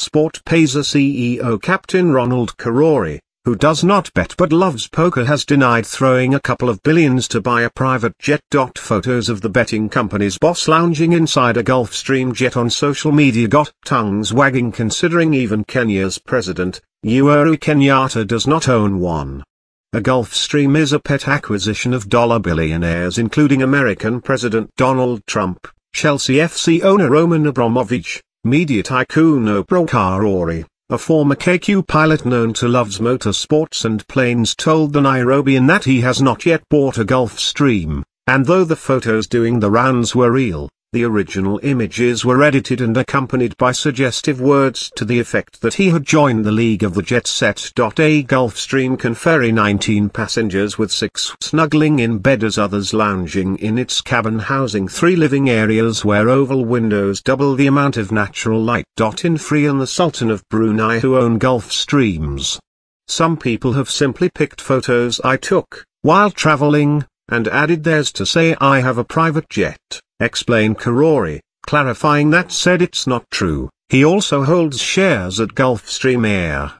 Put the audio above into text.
Sportpesa CEO Captain Ronald Karauri, who does not bet but loves poker has denied throwing a couple of billions to buy a private jet. Photos of the betting company's boss lounging inside a Gulfstream jet on social media got tongues wagging considering even Kenya's president, Uhuru Kenyatta does not own one. A Gulfstream is a pet acquisition of dollar billionaires including American President Donald Trump, Chelsea FC owner Roman Abramovich, media tycoon Oprah Karauri, a former KQ pilot known to loves motorsports and planes told the Nairobian that he has not yet bought a Gulfstream, and though the photos doing the rounds were real, the original images were edited and accompanied by suggestive words to the effect that he had joined the League of the Jet Set. A Gulfstream can ferry 19 passengers with six snuggling in bed as others lounging in its cabin housing three living areas where oval windows double the amount of natural light. In Free and the Sultan of Brunei who own Gulfstreams. Some people have simply picked photos I took, while traveling, and added theirs to say I have a private jet explained Karauri, clarifying that said it's not true. He also holds shares at Gulfstream Air,